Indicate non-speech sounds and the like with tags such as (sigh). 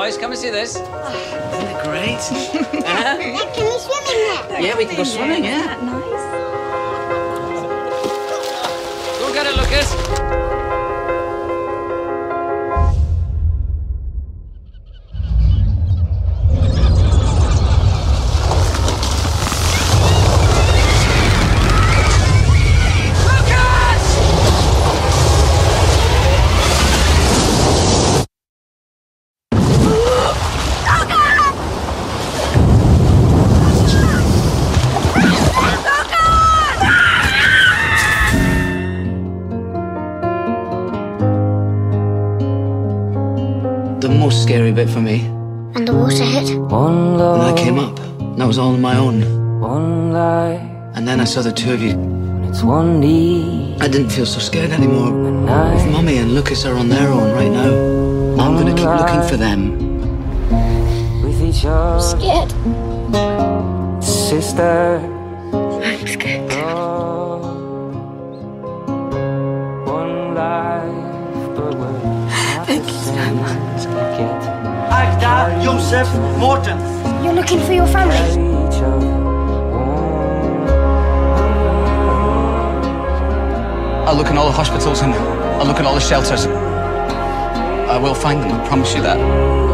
boys. Come and see this. Oh, isn't it great? Dad, (laughs) can we swim in there? yeah, we can go swimming, yeah. The most scary bit for me And the water hit. One when I came up. That was all on my own. one life, And then I saw the two of you. and it's one need. I didn't feel so scared anymore. If I, Mummy and Lucas are on their own right now, I'm gonna keep looking for them. with each other, Scared. sister. I'm scared. Agda, Josef, Morten. You're looking for your family. I'll look in all the hospitals and I'll look in all the shelters. I will find them, I promise you that.